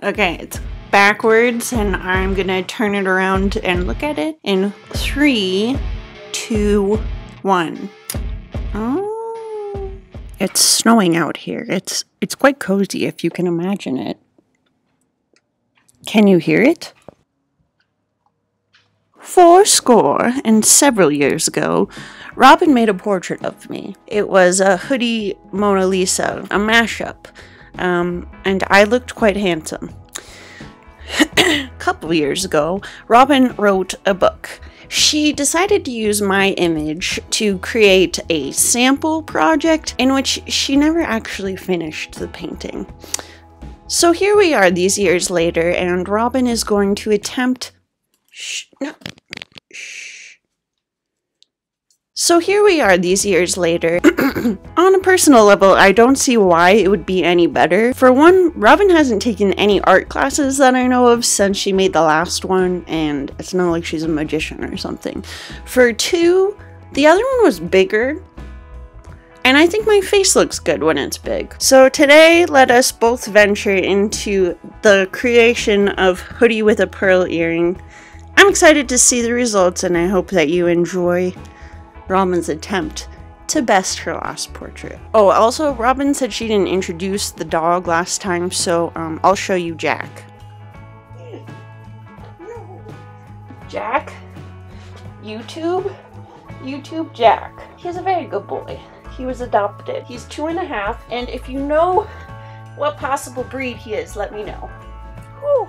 Okay, it's backwards and I'm gonna turn it around and look at it in three, two, one. Oh. It's snowing out here. It's it's quite cozy if you can imagine it. Can you hear it? Fourscore and several years ago, Robin made a portrait of me. It was a hoodie Mona Lisa, a mashup, um, and I looked quite handsome. a couple years ago, Robin wrote a book. She decided to use my image to create a sample project in which she never actually finished the painting. So here we are these years later, and Robin is going to attempt. Shh, no. So here we are these years later. On a personal level, I don't see why it would be any better. For one, Robin hasn't taken any art classes that I know of since she made the last one, and it's not like she's a magician or something. For two, the other one was bigger, and I think my face looks good when it's big. So today, let us both venture into the creation of Hoodie with a Pearl Earring. I'm excited to see the results and I hope that you enjoy Robin's attempt to best her last portrait. Oh, also, Robin said she didn't introduce the dog last time, so um, I'll show you Jack. Jack? YouTube? YouTube Jack. He's a very good boy. He was adopted. He's two and a half, and if you know what possible breed he is, let me know. Whew.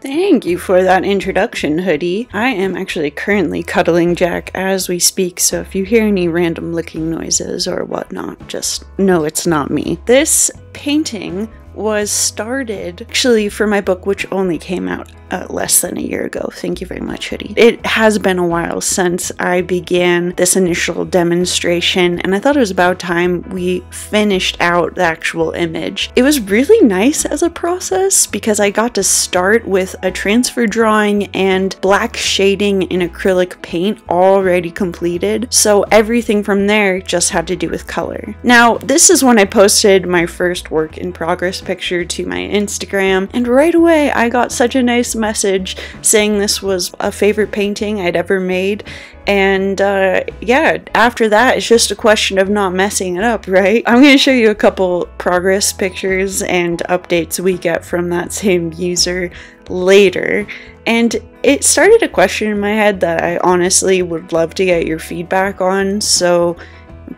Thank you for that introduction, Hoodie. I am actually currently cuddling Jack as we speak, so if you hear any random licking noises or whatnot, just know it's not me. This painting was started actually for my book, which only came out uh, less than a year ago. Thank you very much, Hoodie. It has been a while since I began this initial demonstration, and I thought it was about time we finished out the actual image. It was really nice as a process because I got to start with a transfer drawing and black shading in acrylic paint already completed, so everything from there just had to do with color. Now, this is when I posted my first work in progress picture to my Instagram, and right away I got such a nice message saying this was a favorite painting I'd ever made. And uh, yeah, after that, it's just a question of not messing it up, right? I'm going to show you a couple progress pictures and updates we get from that same user later. And it started a question in my head that I honestly would love to get your feedback on. So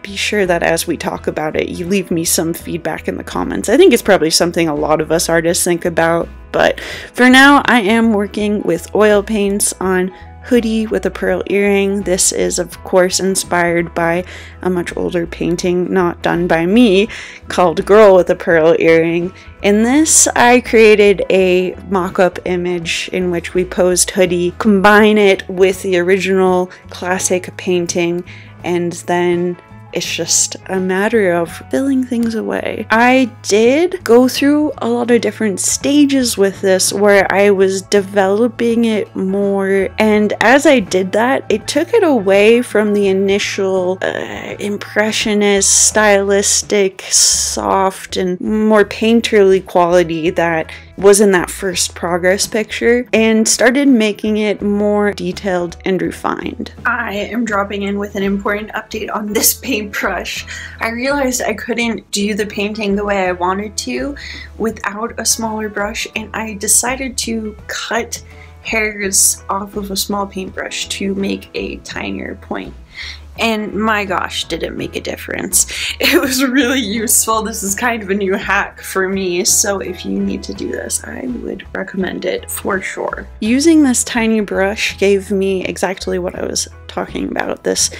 be sure that as we talk about it, you leave me some feedback in the comments. I think it's probably something a lot of us artists think about, but for now, I am working with oil paints on hoodie with a pearl earring. This is, of course, inspired by a much older painting not done by me called Girl with a Pearl Earring. In this, I created a mock up image in which we posed hoodie, combine it with the original classic painting, and then it's just a matter of filling things away. I did go through a lot of different stages with this where I was developing it more, and as I did that, it took it away from the initial uh, impressionist, stylistic, soft, and more painterly quality that was in that first progress picture and started making it more detailed and refined. I am dropping in with an important update on this paintbrush. I realized I couldn't do the painting the way I wanted to without a smaller brush and I decided to cut hairs off of a small paintbrush to make a tinier point and my gosh, did it make a difference. It was really useful. This is kind of a new hack for me, so if you need to do this, I would recommend it for sure. Using this tiny brush gave me exactly what I was talking about, this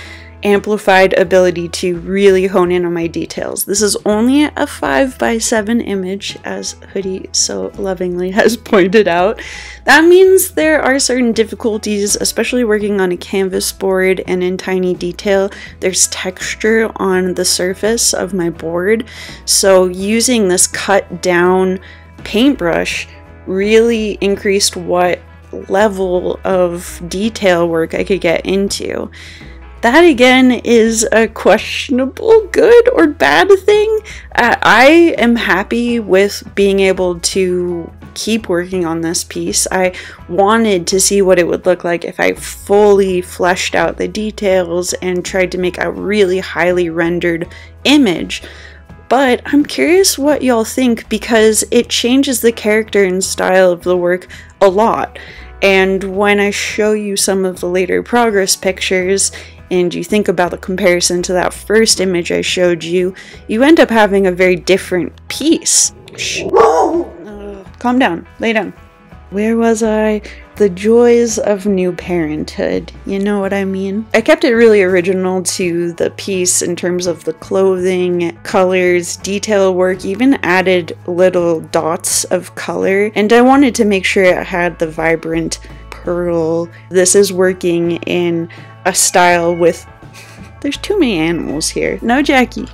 amplified ability to really hone in on my details. This is only a 5 by 7 image, as Hoodie so lovingly has pointed out. That means there are certain difficulties, especially working on a canvas board and in tiny detail. There's texture on the surface of my board, so using this cut down paintbrush really increased what level of detail work I could get into. That again is a questionable good or bad thing. Uh, I am happy with being able to keep working on this piece. I wanted to see what it would look like if I fully fleshed out the details and tried to make a really highly rendered image. But I'm curious what y'all think because it changes the character and style of the work a lot. And when I show you some of the later progress pictures, and you think about the comparison to that first image I showed you, you end up having a very different piece. Shh. Uh, calm down, lay down. Where was I? The joys of new parenthood. You know what I mean? I kept it really original to the piece in terms of the clothing, colors, detail work, even added little dots of color. And I wanted to make sure it had the vibrant pearl. This is working in a style with. There's too many animals here. No, Jackie.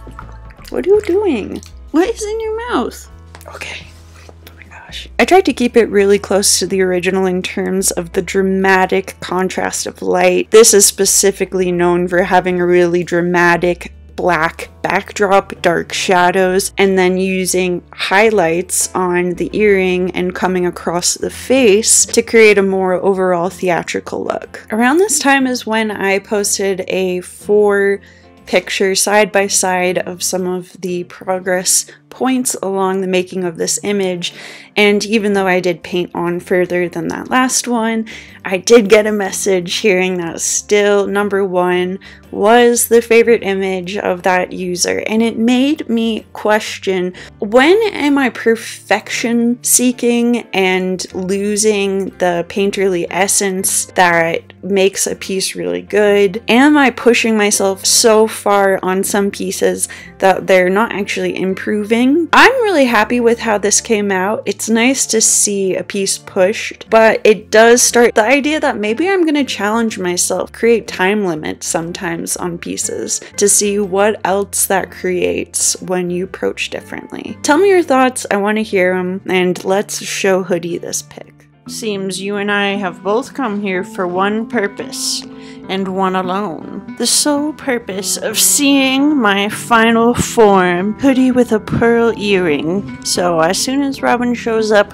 What are you doing? What is in your mouth? Okay. Oh my gosh. I tried to keep it really close to the original in terms of the dramatic contrast of light. This is specifically known for having a really dramatic black backdrop, dark shadows, and then using highlights on the earring and coming across the face to create a more overall theatrical look. Around this time is when I posted a four picture side by side of some of the progress points along the making of this image. And even though I did paint on further than that last one, I did get a message hearing that still number one was the favorite image of that user. And it made me question when am I perfection seeking and losing the painterly essence that makes a piece really good? Am I pushing myself so far on some pieces that they're not actually improving? I'm really happy with how this came out. It's nice to see a piece pushed, but it does start the idea that maybe I'm to challenge myself, create time limits sometimes on pieces to see what else that creates when you approach differently. Tell me your thoughts, I want to hear them, and let's show Hoodie this pic. Seems you and I have both come here for one purpose and one alone. The sole purpose of seeing my final form, hoodie with a pearl earring. So as soon as Robin shows up,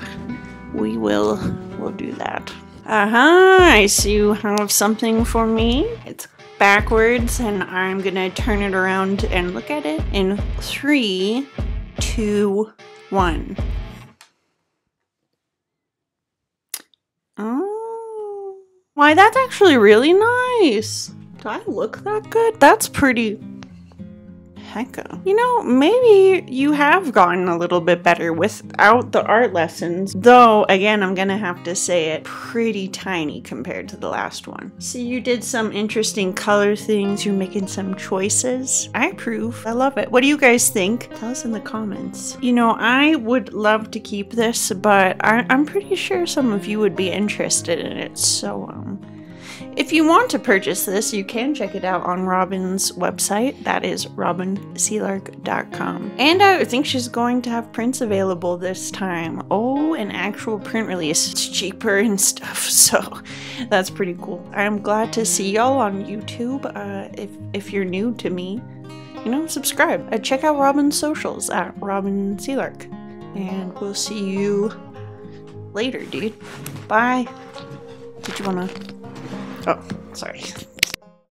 we will we'll do that. Aha, uh-huh, I see you have something for me. It's backwards and I'm gonna turn it around and look at it in three, two, one. Oh. Why, that's actually really nice. Do I look that good? That's pretty Hecka. You know, maybe you have gotten a little bit better without the art lessons. Though, again, I'm gonna have to say it pretty tiny compared to the last one. See, you did some interesting color things. You're making some choices. I approve. I love it. What do you guys think? Tell us in the comments. You know, I would love to keep this, but I am pretty sure some of you would be interested in it. So, um, if you want to purchase this, you can check it out on Robin's website. That is robinsealark.com. And I think she's going to have prints available this time. Oh, an actual print release. It's cheaper and stuff, so that's pretty cool. I'm glad to see y'all on YouTube. Uh, if, if you're new to me, you know, subscribe. Uh, check out Robin's socials at Robin Sealark. And we'll see you later, dude. Bye. Did you wanna... Oh, sorry.